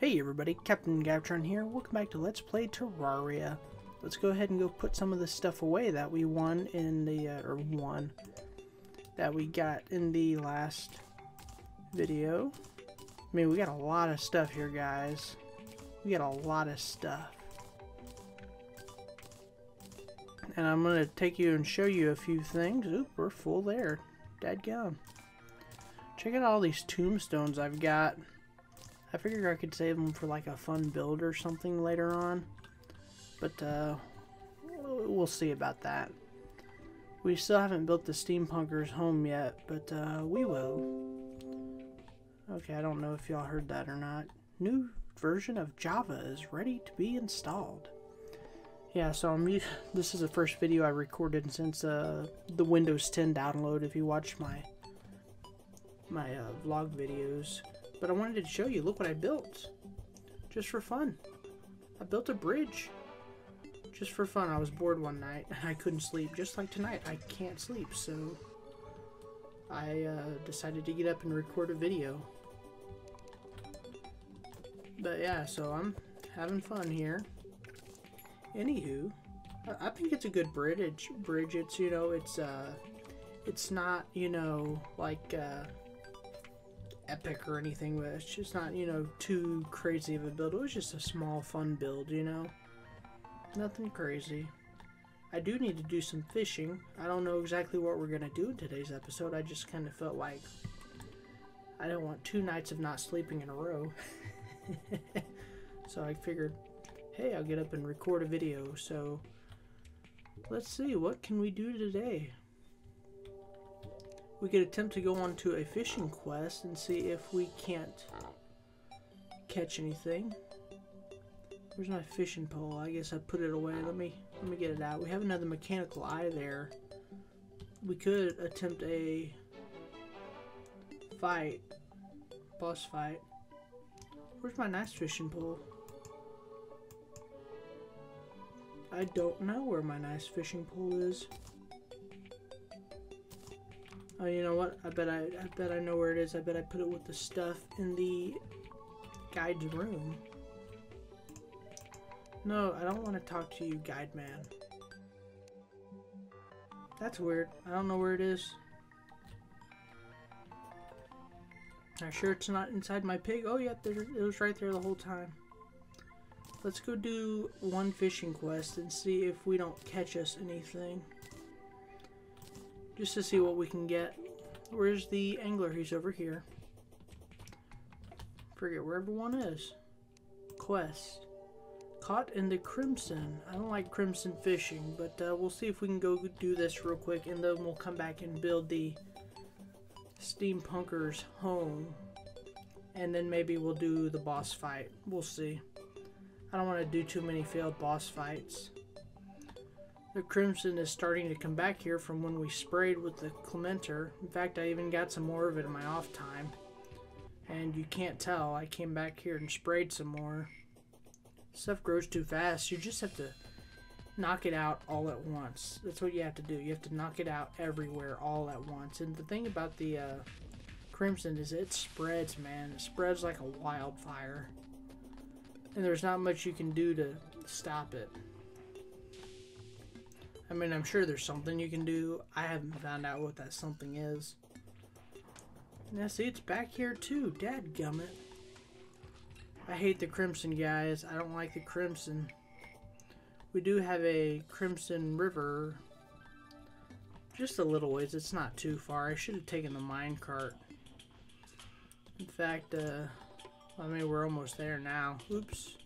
Hey everybody, Captain Gavtron here. Welcome back to Let's Play Terraria. Let's go ahead and go put some of the stuff away that we won in the, uh, or won, that we got in the last video. I mean, we got a lot of stuff here, guys. We got a lot of stuff. And I'm going to take you and show you a few things. Oop, we're full there. Dead Dadgum. Check out all these tombstones I've got. I figured I could save them for like a fun build or something later on. But uh, we'll see about that. We still haven't built the steampunkers home yet, but uh, we will. Okay, I don't know if y'all heard that or not. New version of Java is ready to be installed. Yeah, so I'm this is the first video I recorded since uh, the Windows 10 download. If you watch my my uh, vlog videos, but I wanted to show you, look what I built. Just for fun. I built a bridge. Just for fun. I was bored one night and I couldn't sleep. Just like tonight, I can't sleep. So I uh, decided to get up and record a video. But yeah, so I'm having fun here. Anywho, I think it's a good bridge. Bridge. It's you know, it's uh, it's not you know like uh, epic or anything, but it's just not, you know, too crazy of a build. It was just a small, fun build, you know? Nothing crazy. I do need to do some fishing. I don't know exactly what we're going to do in today's episode. I just kind of felt like I don't want two nights of not sleeping in a row. so I figured, hey, I'll get up and record a video. So let's see, what can we do today? We could attempt to go on to a fishing quest and see if we can't catch anything. Where's my fishing pole? I guess I put it away. Let me let me get it out. We have another mechanical eye there. We could attempt a fight, boss fight. Where's my nice fishing pole? I don't know where my nice fishing pole is. Oh, you know what? I bet I, I bet I know where it is. I bet I put it with the stuff in the guide's room. No, I don't want to talk to you, guide man. That's weird. I don't know where it is. Are sure it's not inside my pig? Oh, yeah, there, it was right there the whole time. Let's go do one fishing quest and see if we don't catch us anything. Just to see what we can get. Where's the angler? He's over here. Forget where everyone is. Quest. Caught in the Crimson. I don't like Crimson fishing, but uh, we'll see if we can go do this real quick, and then we'll come back and build the Steampunkers home. And then maybe we'll do the boss fight. We'll see. I don't want to do too many failed boss fights. The crimson is starting to come back here from when we sprayed with the Clementer. In fact, I even got some more of it in my off time. And you can't tell, I came back here and sprayed some more. Stuff grows too fast. You just have to knock it out all at once. That's what you have to do. You have to knock it out everywhere all at once. And the thing about the uh, Crimson is it spreads, man. It spreads like a wildfire. And there's not much you can do to stop it. I mean, I'm sure there's something you can do. I haven't found out what that something is. Now, see, it's back here too. Dad gummit. I hate the Crimson, guys. I don't like the Crimson. We do have a Crimson River. Just a little ways. It's not too far. I should have taken the minecart. In fact, uh, I mean, we're almost there now. Oops.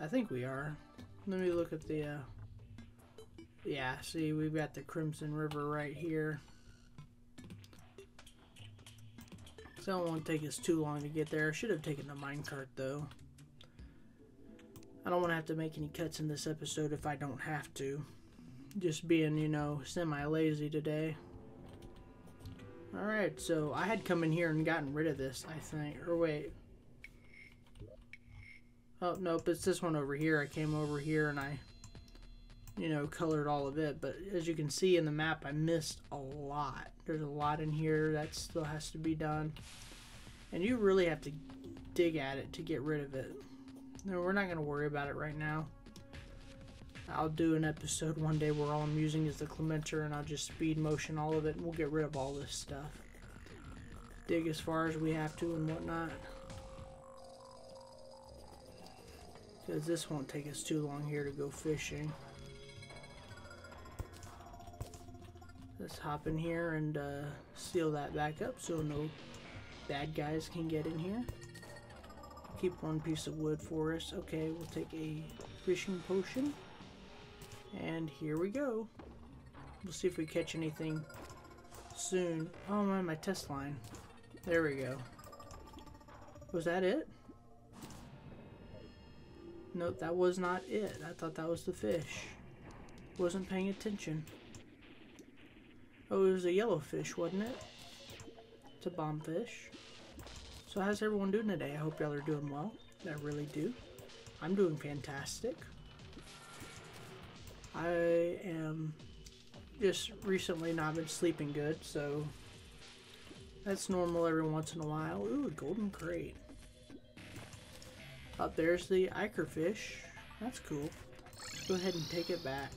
I think we are. Let me look at the, uh, yeah, see, we've got the Crimson River right here. So it won't take us too long to get there. I should have taken the minecart, though. I don't want to have to make any cuts in this episode if I don't have to. Just being, you know, semi-lazy today. Alright, so I had come in here and gotten rid of this, I think. Or wait. Oh, nope, it's this one over here. I came over here and I you know, colored all of it. But as you can see in the map, I missed a lot. There's a lot in here that still has to be done. And you really have to dig at it to get rid of it. No, we're not going to worry about it right now. I'll do an episode one day where all I'm using is the Clementer and I'll just speed motion all of it and we'll get rid of all this stuff. Dig as far as we have to and whatnot. Because this won't take us too long here to go fishing. Let's hop in here and uh, seal that back up so no bad guys can get in here. Keep one piece of wood for us. Okay, we'll take a fishing potion. And here we go. We'll see if we catch anything soon. Oh man, my test line. There we go. Was that it? Nope, that was not it. I thought that was the fish. Wasn't paying attention. Oh, it was a yellowfish, wasn't it? It's a bombfish. So how's everyone doing today? I hope y'all are doing well. I really do. I'm doing fantastic. I am just recently not been sleeping good, so that's normal every once in a while. Ooh, a golden crate. Up there's the Ichor fish. That's cool. Let's go ahead and take it back.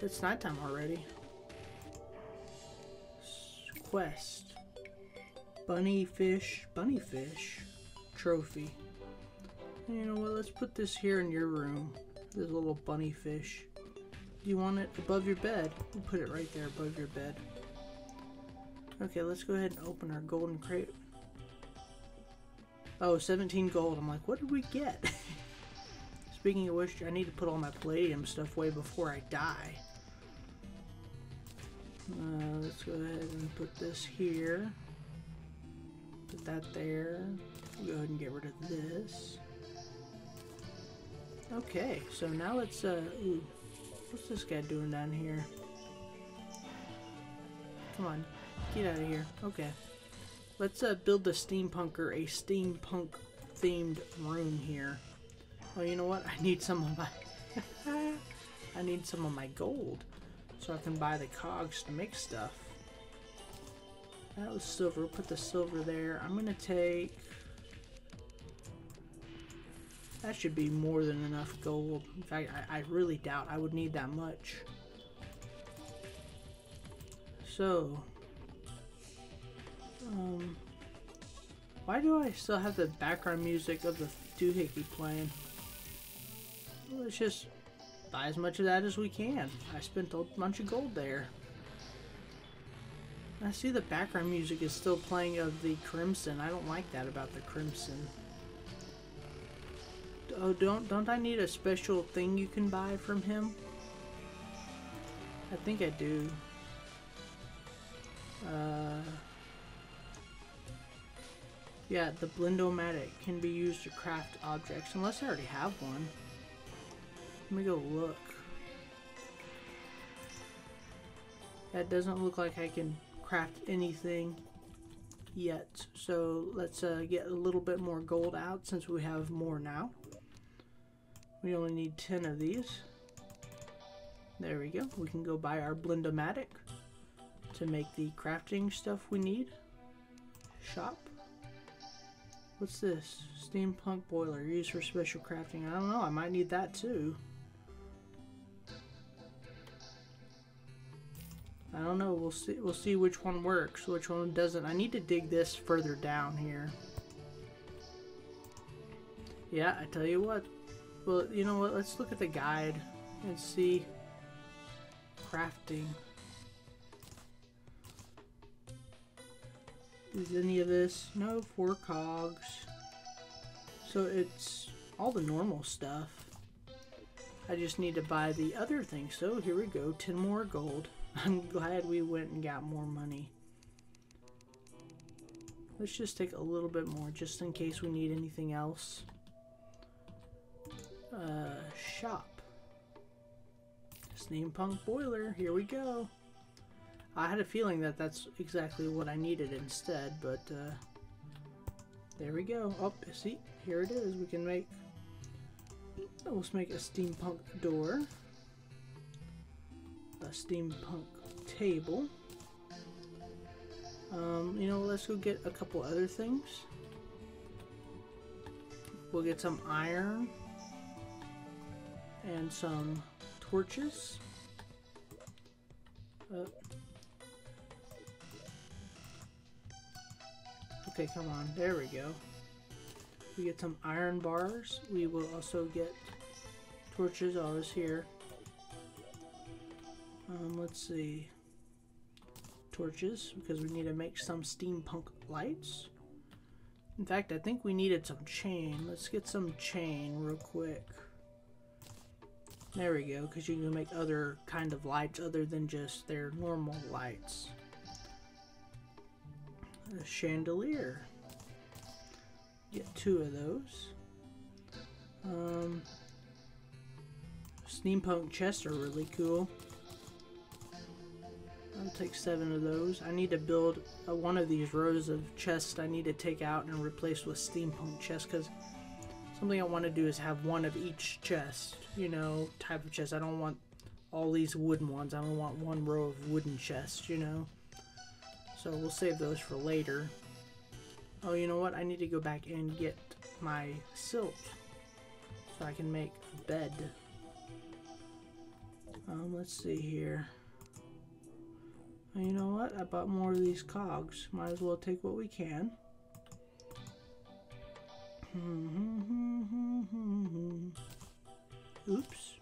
It's nighttime already. Quest. Bunny fish, bunny fish trophy. You know what, let's put this here in your room. This little bunny fish. Do you want it above your bed? We'll put it right there above your bed. Okay, let's go ahead and open our golden crate. Oh, 17 gold. I'm like, what did we get? Speaking of which, I need to put all my palladium stuff away before I die. Uh, let's go ahead and put this here. Put that there. Go ahead and get rid of this. Okay, so now let's, uh, ooh, what's this guy doing down here? Come on, get out of here. Okay. Let's uh, build the steampunker a steampunk themed room here. Oh, you know what? I need some of my... I need some of my gold so I can buy the cogs to make stuff. That was silver. We'll put the silver there. I'm going to take... That should be more than enough gold. In fact, I, I really doubt I would need that much. So, um, why do I still have the background music of the doohickey playing? let's just buy as much of that as we can. I spent a bunch of gold there. I see the background music is still playing of the Crimson. I don't like that about the Crimson. Oh, don't don't I need a special thing you can buy from him? I think I do. Uh, yeah, the Blendomatic can be used to craft objects, unless I already have one. Let me go look. That doesn't look like I can craft anything yet. So let's uh, get a little bit more gold out since we have more now. We only need 10 of these. There we go. We can go buy our Blendomatic to make the crafting stuff we need. Shop. What's this? Steampunk boiler used for special crafting. I don't know. I might need that too. I don't know. We'll see. We'll see which one works, which one doesn't. I need to dig this further down here. Yeah, I tell you what. Well, you know what? Let's look at the guide and see crafting. Is any of this? No, four cogs. So it's all the normal stuff. I just need to buy the other thing. So here we go, 10 more gold. I'm glad we went and got more money. Let's just take a little bit more just in case we need anything else. Uh, shop. Steampunk boiler, here we go. I had a feeling that that's exactly what I needed instead, but uh, there we go. Oh, see, here it is. We can make, let's make a steampunk door a steampunk table. Um, you know, let's go get a couple other things. we'll get some iron and some torches. Uh, okay, come on. There we go. We get some iron bars. We will also get torches. Oh, it's here. Um, let's see. Torches, because we need to make some steampunk lights. In fact, I think we needed some chain. Let's get some chain real quick. There we go, because you can make other kind of lights other than just their normal lights. A chandelier. Get two of those. Um, steampunk chests are really cool. I'll take seven of those. I need to build a, one of these rows of chests I need to take out and replace with steampunk chests because something I want to do is have one of each chest, you know, type of chest. I don't want all these wooden ones. I don't want one row of wooden chests, you know. So we'll save those for later. Oh, you know what? I need to go back and get my silk so I can make a bed. Um, let's see here. You know what? I bought more of these cogs. Might as well take what we can. Oops.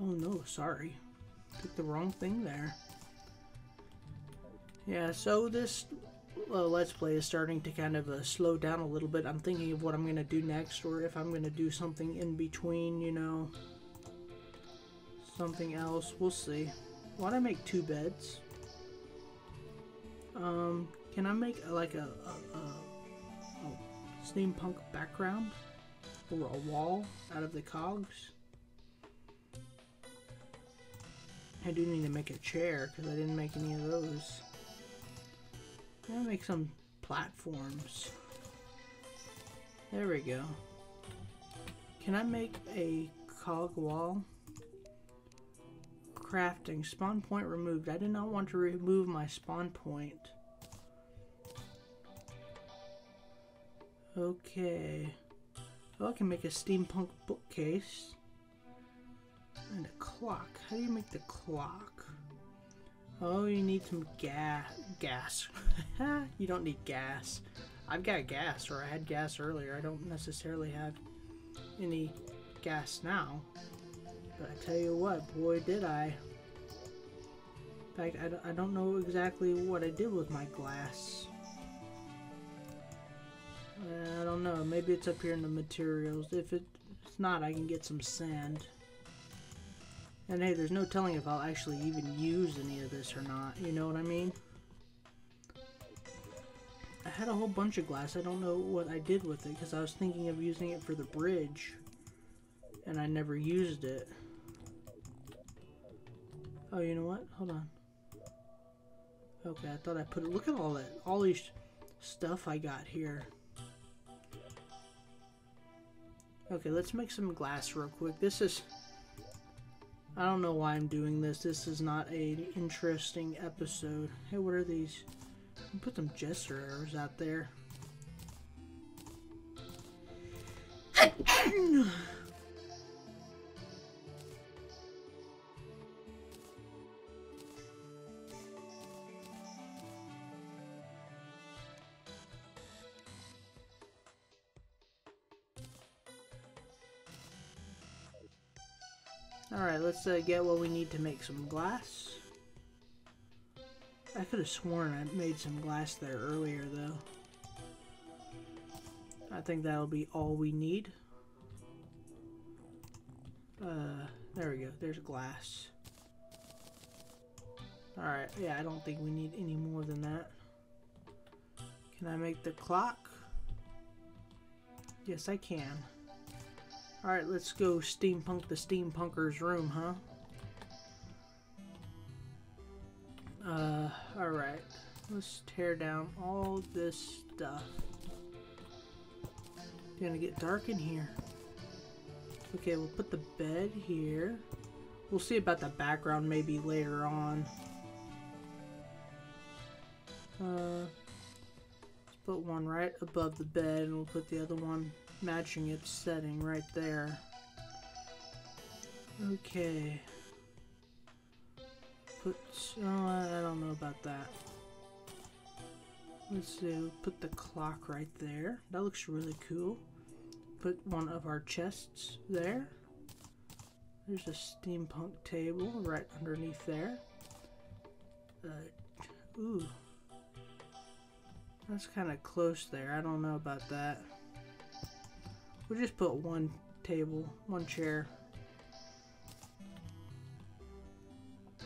Oh no, sorry. Took the wrong thing there. Yeah, so this uh, Let's Play is starting to kind of uh, slow down a little bit. I'm thinking of what I'm going to do next, or if I'm going to do something in between, you know. Something else. We'll see. Why don't I make two beds? Um, can I make like a, a, a, a steampunk background or a wall out of the cogs? I do need to make a chair because I didn't make any of those. I'm gonna make some platforms. There we go. Can I make a cog wall? Crafting. Spawn point removed. I did not want to remove my spawn point. Okay. Oh, I can make a steampunk bookcase. And a clock. How do you make the clock? Oh, you need some gas. Gas. you don't need gas. I've got gas, or I had gas earlier. I don't necessarily have any gas now. I tell you what, boy did I. In fact, I, I don't know exactly what I did with my glass. Eh, I don't know. Maybe it's up here in the materials. If it's not, I can get some sand. And hey, there's no telling if I'll actually even use any of this or not. You know what I mean? I had a whole bunch of glass. I don't know what I did with it because I was thinking of using it for the bridge. And I never used it. Oh, you know what? Hold on. Okay, I thought I put it. Look at all that. All these stuff I got here. Okay, let's make some glass real quick. This is... I don't know why I'm doing this. This is not a interesting episode. Hey, what are these? Put some jester arrows out there. Alright, let's uh, get what we need to make some glass. I could have sworn I made some glass there earlier, though. I think that'll be all we need. Uh, there we go. There's glass. Alright, yeah, I don't think we need any more than that. Can I make the clock? Yes, I can. Alright, let's go steampunk the steampunker's room, huh? Uh, alright. Let's tear down all this stuff. Gonna get dark in here. Okay, we'll put the bed here. We'll see about the background maybe later on. Uh, let's Put one right above the bed and we'll put the other one matching its setting right there. Okay. Put, oh, I don't know about that. Let's see, put the clock right there. That looks really cool. Put one of our chests there. There's a steampunk table right underneath there. Uh, ooh. That's kind of close there. I don't know about that. We'll just put one table, one chair.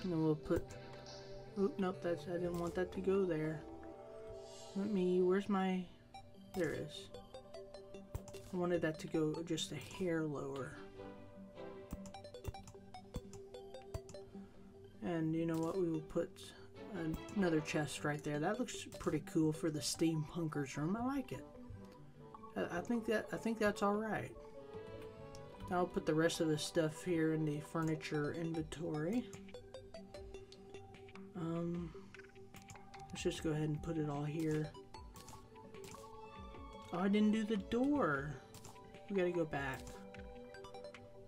And then we'll put... Oop, nope, that's, I didn't want that to go there. Let me, where's my, there it is. I wanted that to go just a hair lower. And you know what, we will put another chest right there. That looks pretty cool for the steampunkers room. I like it. I, think that I think that's all right. I'll put the rest of the stuff here in the furniture inventory. Um, let's just go ahead and put it all here. Oh, I didn't do the door. We gotta go back.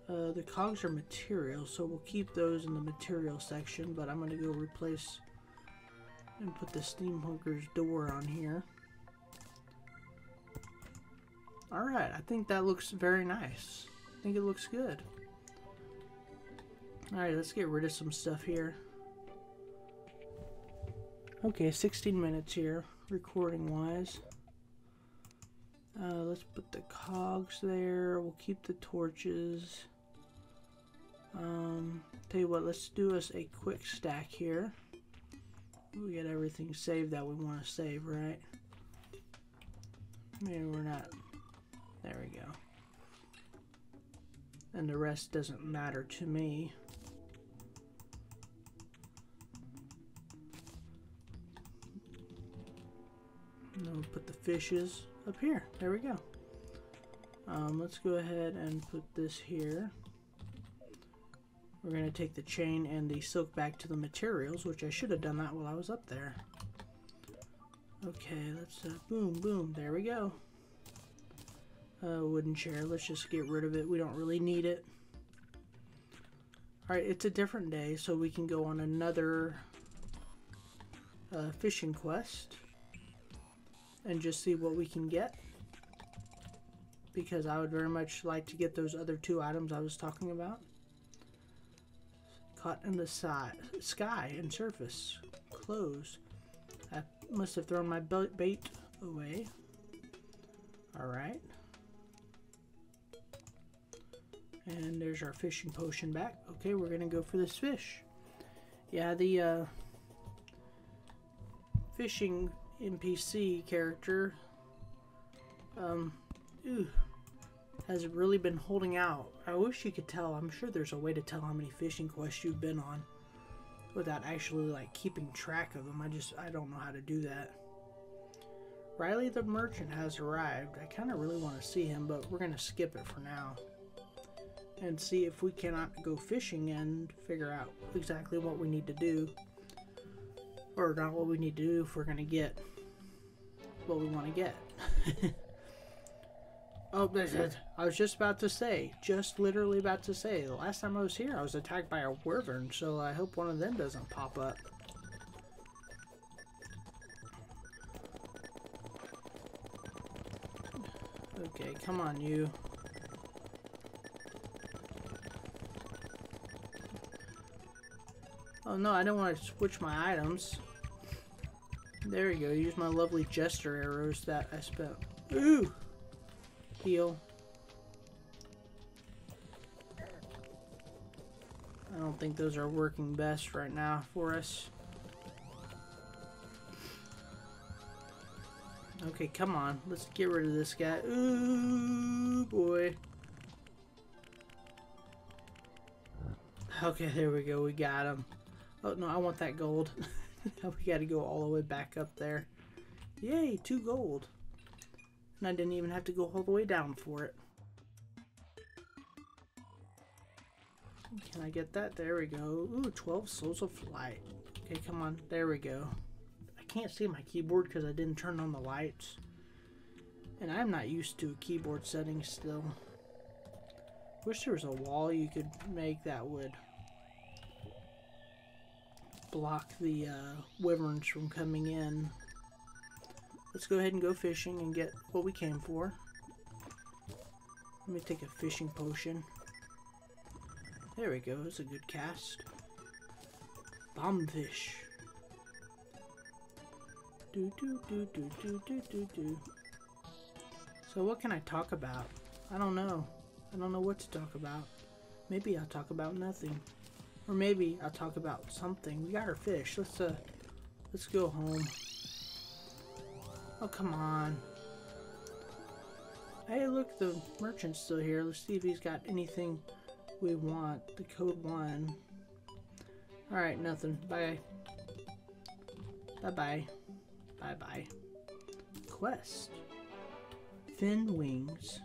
Uh, the cogs are material, so we'll keep those in the material section, but I'm gonna go replace and put the steampunker's door on here. Alright, I think that looks very nice. I think it looks good. Alright, let's get rid of some stuff here. Okay, 16 minutes here, recording wise. Uh, let's put the cogs there. We'll keep the torches. Um, tell you what, let's do us a quick stack here. We get everything saved that we want to save, right? Maybe we're not. There we go. And the rest doesn't matter to me. And then we'll put the fishes up here. There we go. Um, let's go ahead and put this here. We're going to take the chain and the silk back to the materials, which I should have done that while I was up there. Okay, let's, uh, boom, boom, there we go. Uh, wooden chair, let's just get rid of it. We don't really need it. Alright, it's a different day, so we can go on another uh, fishing quest and just see what we can get because I would very much like to get those other two items I was talking about. Caught in the sky and surface. Closed. I must have thrown my bait away. Alright. And there's our fishing potion back. Okay, we're to go for this fish. Yeah, the uh, fishing NPC character um, ew, has really been holding out. I wish you could tell. I'm sure there's a way to tell how many fishing quests you've been on without actually like keeping track of them. I just I don't know how to do that. Riley the merchant has arrived. I kind of really want to see him, but we're going to skip it for now. And see if we cannot go fishing and figure out exactly what we need to do. Or not what we need to do if we're going to get what we want to get. oh, that's it. I was just about to say, just literally about to say, the last time I was here, I was attacked by a wyvern, so I hope one of them doesn't pop up. Okay, come on, you. Oh no, I don't want to switch my items. There we go. Use my lovely jester arrows that I spent. Ooh! Heal. I don't think those are working best right now for us. Okay, come on. Let's get rid of this guy. Ooh, boy. Okay, there we go. We got him. Oh, no, I want that gold. we gotta go all the way back up there. Yay, two gold. And I didn't even have to go all the way down for it. Can I get that? There we go. Ooh, 12 souls of flight. Okay, come on. There we go. I can't see my keyboard because I didn't turn on the lights. And I'm not used to keyboard settings still. Wish there was a wall you could make that would block the uh, wyverns from coming in. Let's go ahead and go fishing and get what we came for. Let me take a fishing potion. There we go, it's a good cast. Bombfish. Do do do do do do do do. So what can I talk about? I don't know. I don't know what to talk about. Maybe I'll talk about nothing. Or maybe I'll talk about something. We got our fish. Let's uh let's go home. Oh come on. Hey look the merchant's still here. Let's see if he's got anything we want. The code one. Alright, nothing. Bye. Bye bye. Bye bye. Quest. Fin wings.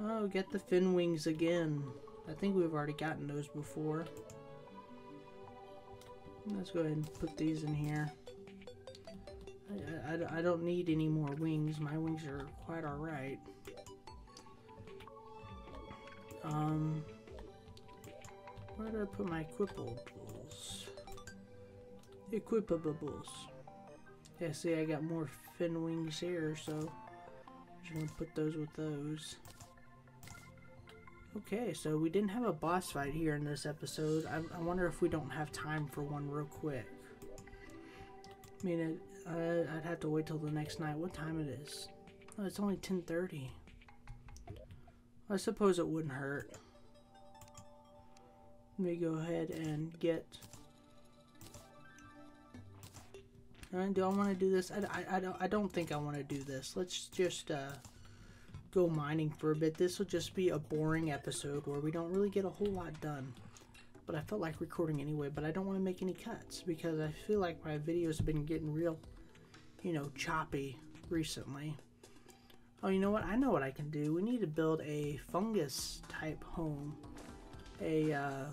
Oh, get the fin wings again. I think we've already gotten those before. Let's go ahead and put these in here. I, I, I don't need any more wings. My wings are quite alright. Um, where did I put my equipables? Equipables. Yeah, see, I got more fin wings here, so I'm just gonna put those with those. Okay, so we didn't have a boss fight here in this episode. I, I wonder if we don't have time for one real quick. I mean, it, uh, I'd have to wait till the next night. What time it is? Oh, it's only 10.30. I suppose it wouldn't hurt. Let me go ahead and get... Do I want to do this? I, I, I, don't, I don't think I want to do this. Let's just... Uh, go mining for a bit. This will just be a boring episode where we don't really get a whole lot done. But I felt like recording anyway, but I don't want to make any cuts because I feel like my videos have been getting real, you know, choppy recently. Oh, you know what? I know what I can do. We need to build a fungus type home a uh,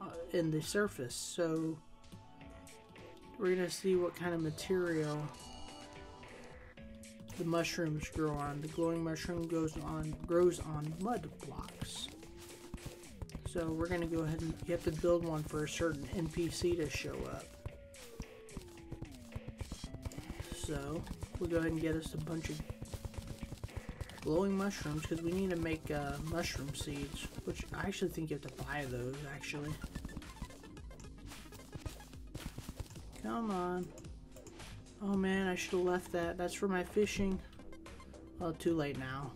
uh in the surface. So we're going to see what kind of material the mushrooms grow on. The glowing mushroom goes on grows on mud blocks. So we're gonna go ahead and you have to build one for a certain NPC to show up. So we'll go ahead and get us a bunch of glowing mushrooms because we need to make uh, mushroom seeds, which I actually think you have to buy those actually. Come on. Oh man, I should have left that. That's for my fishing. Well, too late now.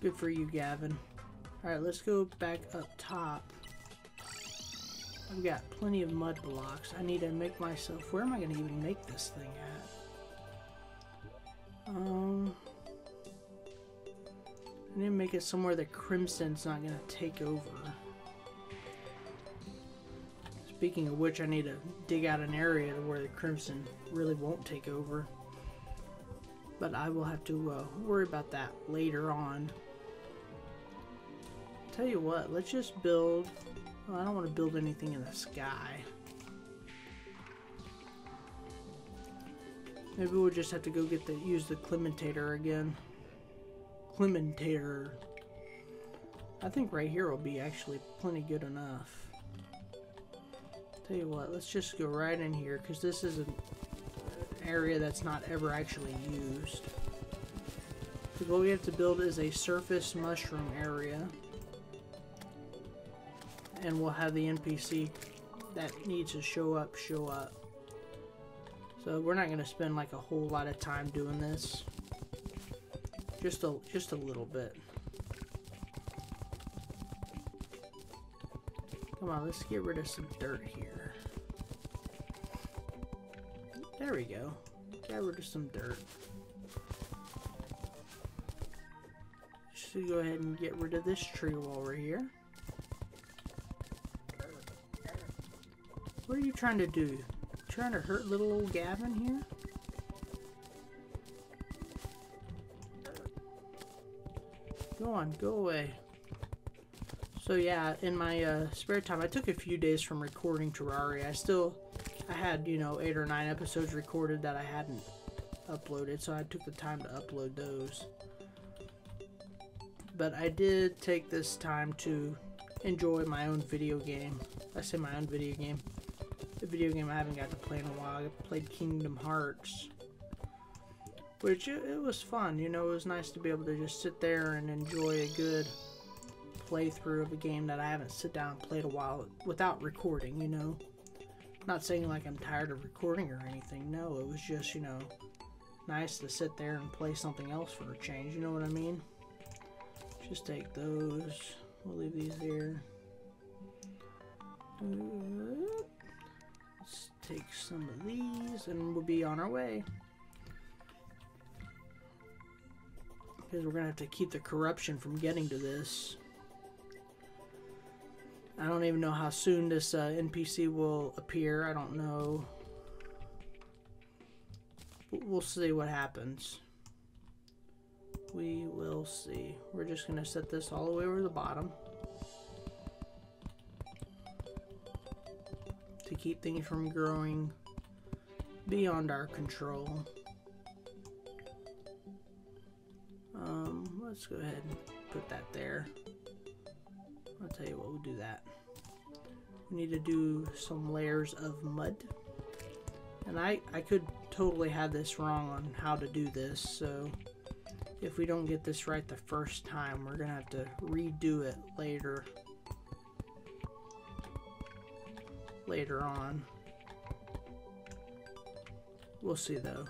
Good for you, Gavin. Alright, let's go back up top. I've got plenty of mud blocks. I need to make myself... Where am I going to even make this thing at? Um... I need to make it somewhere that Crimson's not going to take over. Speaking of which, I need to dig out an area to where the Crimson really won't take over. But I will have to uh, worry about that later on. Tell you what, let's just build... Well, I don't want to build anything in the sky. Maybe we'll just have to go get the use the Clementator again. Clementator. I think right here will be actually plenty good enough. Tell you what, let's just go right in here because this is an area that's not ever actually used. Because what we have to build is a surface mushroom area. And we'll have the NPC that needs to show up, show up. So we're not going to spend like a whole lot of time doing this. Just a, just a little bit. Come on, let's get rid of some dirt here. There we go. Got rid of some dirt. Should go ahead and get rid of this tree while we're here. What are you trying to do? Trying to hurt little old Gavin here? Go on, go away. So yeah, in my uh, spare time, I took a few days from recording Terraria. I still I had, you know, eight or nine episodes recorded that I hadn't uploaded, so I took the time to upload those. But I did take this time to enjoy my own video game. I say my own video game. The video game I haven't got to play in a while. I played Kingdom Hearts. Which, it, it was fun, you know, it was nice to be able to just sit there and enjoy a good playthrough of a game that I haven't sit down and played a while without recording, you know. Not saying like I'm tired of recording or anything, no, it was just, you know, nice to sit there and play something else for a change, you know what I mean? Just take those, we'll leave these here. Let's take some of these and we'll be on our way. Because we're going to have to keep the corruption from getting to this. I don't even know how soon this uh, NPC will appear. I don't know. We'll see what happens. We will see. We're just going to set this all the way over the bottom. To keep things from growing beyond our control. Um, let's go ahead and put that there. Tell you what, we'll do that. We need to do some layers of mud. And I, I could totally have this wrong on how to do this, so if we don't get this right the first time, we're going to have to redo it later. Later on. We'll see though.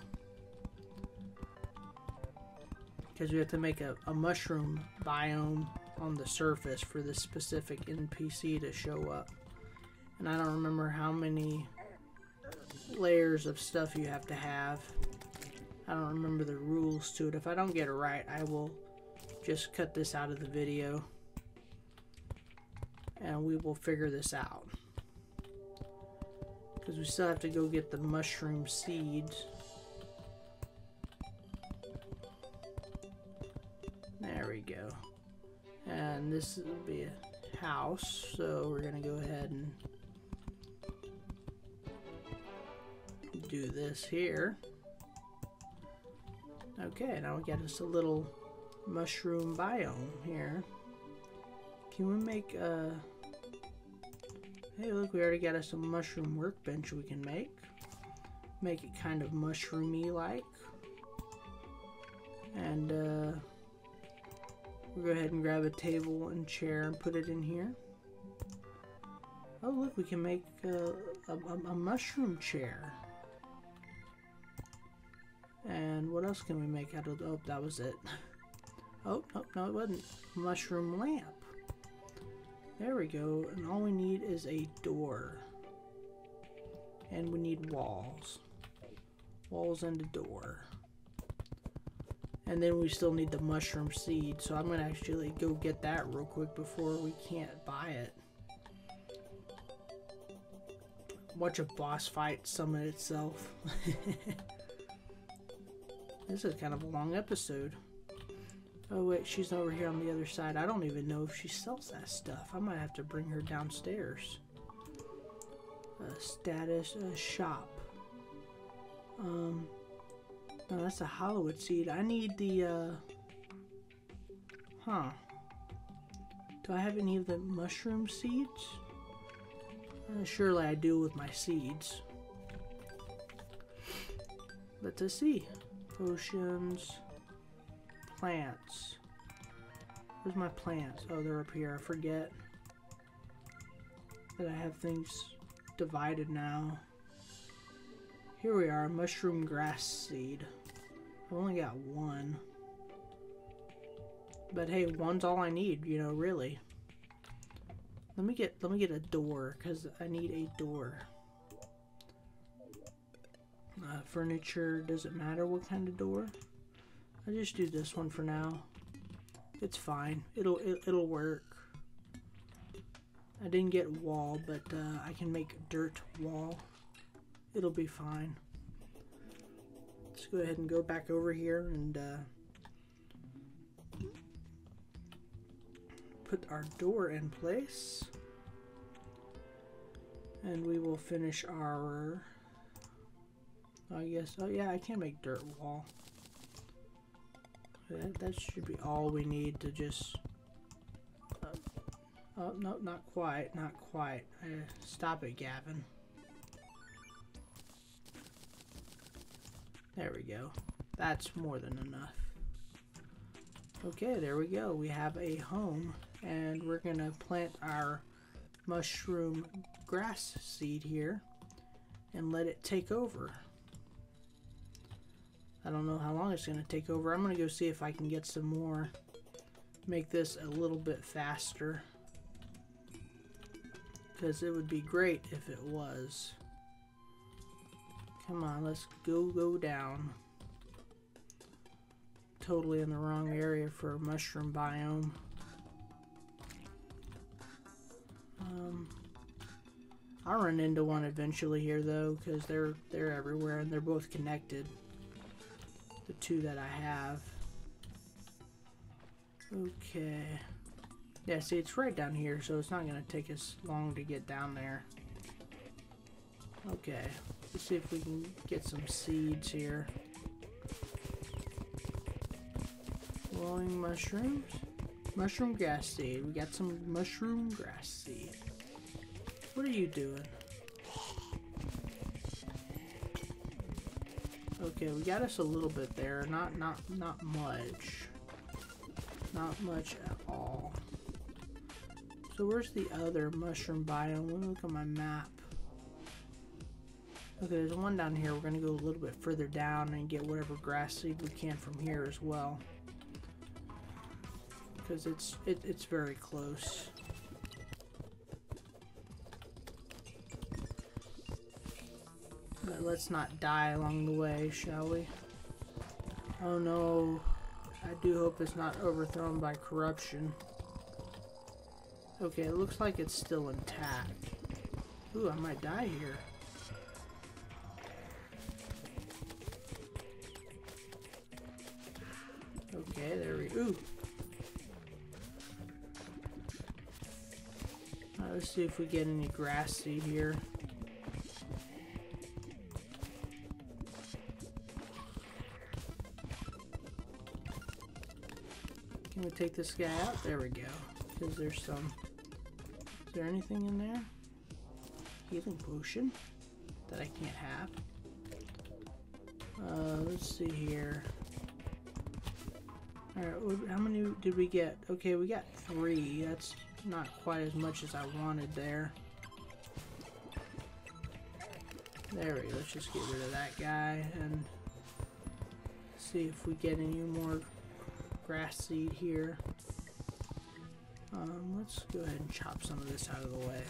Because we have to make a, a mushroom biome on the surface for this specific NPC to show up. And I don't remember how many layers of stuff you have to have. I don't remember the rules to it. If I don't get it right, I will just cut this out of the video. And we will figure this out. Because we still have to go get the mushroom seeds. There we go. And this will be a house, so we're going to go ahead and do this here. Okay, now we got us a little mushroom biome here. Can we make a... Hey, look, we already got us a mushroom workbench we can make. Make it kind of mushroomy-like. And, uh... We'll go ahead and grab a table and chair and put it in here. Oh, look, we can make a, a, a mushroom chair. And what else can we make out of... Oh, that was it. Oh, no, no, it wasn't. Mushroom lamp. There we go. And all we need is a door. And we need walls. Walls and a door. And then we still need the mushroom seed. So I'm going to actually go get that real quick before we can't buy it. Watch a boss fight summon itself. This is kind of a long episode. Oh wait, she's over here on the other side. I don't even know if she sells that stuff. I might have to bring her downstairs. Uh, status uh, shop. Um, that's a Hallowed seed. I need the, uh, huh. Do I have any of the mushroom seeds? Uh, surely I do with my seeds. Let us see. Potions. Plants. Where's my plants? Oh, they're up here. I forget that I have things divided now. Here we are, mushroom grass seed. I've only got one. But hey, one's all I need, you know, really. Let me get let me get a door, because I need a door. Uh, furniture, does it matter what kind of door? I just do this one for now. It's fine. It'll it, will it will work. I didn't get wall, but uh, I can make dirt wall. It'll be fine. Let's go ahead and go back over here and uh, put our door in place. And we will finish our... I guess, oh yeah, I can make dirt wall. That, that should be all we need to just... Uh, oh, no, not quite, not quite. Uh, stop it, Gavin. There we go. That's more than enough. Okay, there we go. We have a home, and we're going to plant our mushroom grass seed here and let it take over. I don't know how long it's going to take over. I'm going to go see if I can get some more. Make this a little bit faster. Because it would be great if it was. Come on, let's go, go down. Totally in the wrong area for a mushroom biome. Um, I'll run into one eventually here though, because they're they're everywhere and they're both connected. The two that I have. Okay. Yeah, see, it's right down here, so it's not going to take us long to get down there. Okay. Let's see if we can get some seeds here. Glowing mushrooms. Mushroom grass seed. We got some mushroom grass seed. What are you doing? Okay, we got us a little bit there. Not not not much. Not much at all. So where's the other mushroom biome? Let me look at my map. Okay, there's one down here. We're going to go a little bit further down and get whatever grass seed we can from here as well. Because it's, it, it's very close. But let's not die along the way, shall we? Oh no. I do hope it's not overthrown by corruption. Okay, it looks like it's still intact. Ooh, I might die here. Okay, there we Ooh. Right, let's see if we get any grass seed here. Can we take this guy out? There we go. Because there's some... Is there anything in there? Healing potion? That I can't have? Uh, let's see here. Alright, how many did we get? Okay, we got three. That's not quite as much as I wanted there. There we go. Let's just get rid of that guy and see if we get any more grass seed here. Um, let's go ahead and chop some of this out of the way.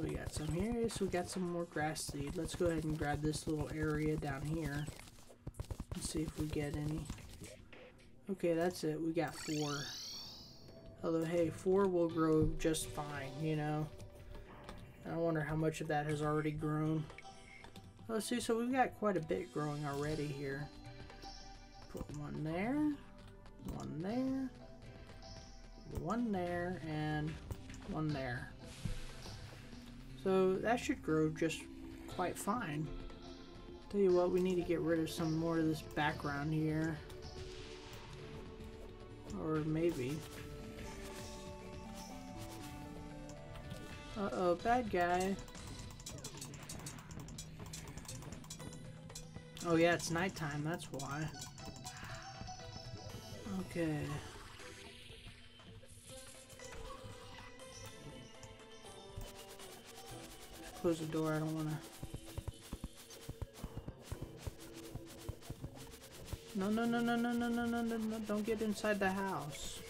We got some here. So we got some more grass seed. Let's go ahead and grab this little area down here. And see if we get any. Okay, that's it. We got four. Although, hey, four will grow just fine, you know. I wonder how much of that has already grown. Let's see, so we've got quite a bit growing already here. Put one there, one there, one there, and one there. So that should grow just quite fine. Tell you what, we need to get rid of some more of this background here. Or maybe. Uh-oh, bad guy. Oh yeah, it's nighttime, that's why. Okay. Close the door. I don't want to... No, no, no, no, no, no, no, no, no, no, don't get inside the house.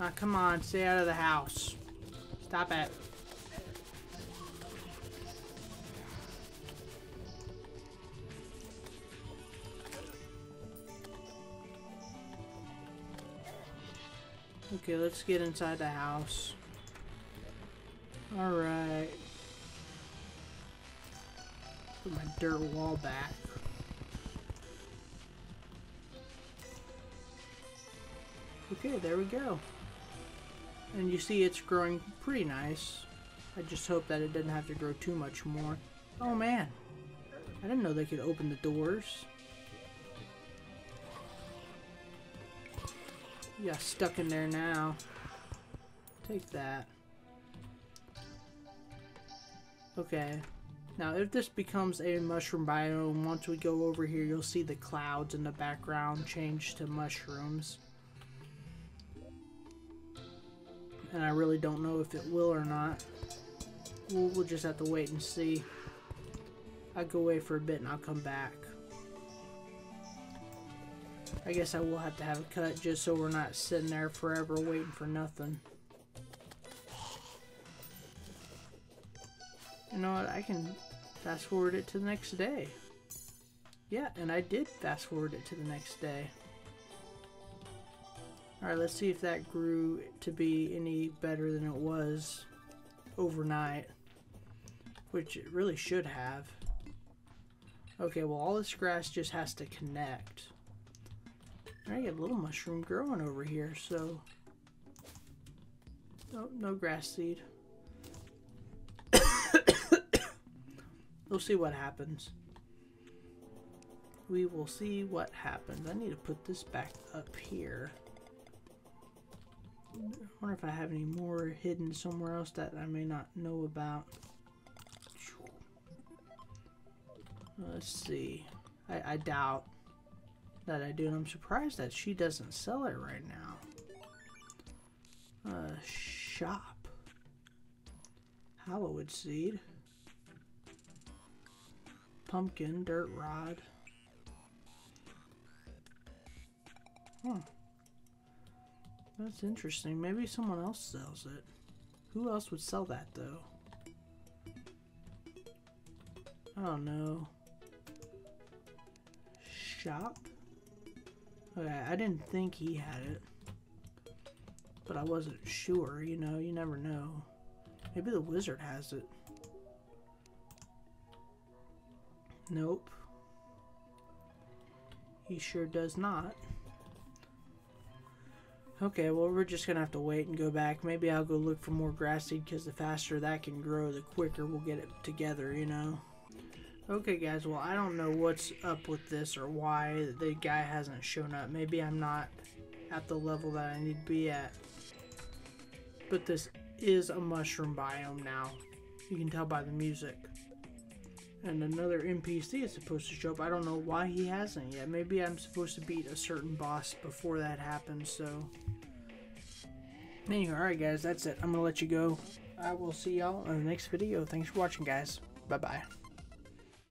Ah, come on, stay out of the house. Stop it. Okay, let's get inside the house. Alright. Put my dirt wall back. Okay, there we go. And you see it's growing pretty nice. I just hope that it doesn't have to grow too much more. Oh man, I didn't know they could open the doors. Yeah, stuck in there now. Take that. Okay. Now, if this becomes a mushroom biome, once we go over here, you'll see the clouds in the background change to mushrooms. And I really don't know if it will or not. We'll, we'll just have to wait and see. I'll go away for a bit and I'll come back. I guess I will have to have a cut just so we're not sitting there forever waiting for nothing. You know what, I can fast forward it to the next day. Yeah, and I did fast forward it to the next day. Alright, let's see if that grew to be any better than it was overnight. Which it really should have. Okay, well all this grass just has to connect. I got a little mushroom growing over here, so... No, no grass seed. we'll see what happens. We will see what happens. I need to put this back up here. I wonder if I have any more hidden somewhere else that I may not know about. Let's see. I, I doubt that I do, and I'm surprised that she doesn't sell it right now. Uh, shop. Hallowed seed. Pumpkin, dirt rod. Huh. That's interesting. Maybe someone else sells it. Who else would sell that, though? I don't know. Shop? Okay, I didn't think he had it. But I wasn't sure, you know, you never know. Maybe the wizard has it. Nope. He sure does not. Okay, well we're just gonna have to wait and go back. Maybe I'll go look for more grass seed because the faster that can grow, the quicker we'll get it together, you know? Okay guys, well I don't know what's up with this or why the guy hasn't shown up. Maybe I'm not at the level that I need to be at. But this is a mushroom biome now. You can tell by the music. And another NPC is supposed to show up. I don't know why he hasn't yet. Maybe I'm supposed to beat a certain boss before that happens, so... Anyway, alright guys, that's it. I'm gonna let you go. I will see y'all in the next video. Thanks for watching, guys. Bye-bye.